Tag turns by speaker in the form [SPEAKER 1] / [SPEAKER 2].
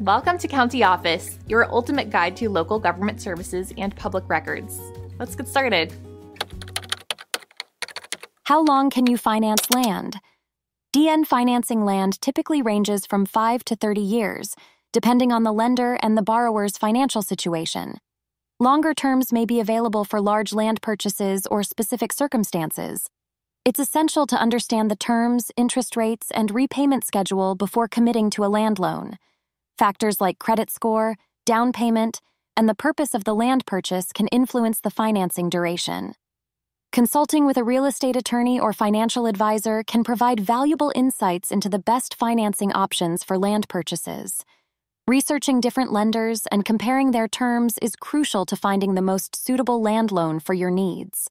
[SPEAKER 1] Welcome to County Office, your ultimate guide to local government services and public records. Let's get started.
[SPEAKER 2] How long can you finance land? DN financing land typically ranges from 5 to 30 years, depending on the lender and the borrower's financial situation. Longer terms may be available for large land purchases or specific circumstances. It's essential to understand the terms, interest rates, and repayment schedule before committing to a land loan. Factors like credit score, down payment, and the purpose of the land purchase can influence the financing duration. Consulting with a real estate attorney or financial advisor can provide valuable insights into the best financing options for land purchases. Researching different lenders and comparing their terms is crucial to finding the most suitable land loan for your needs.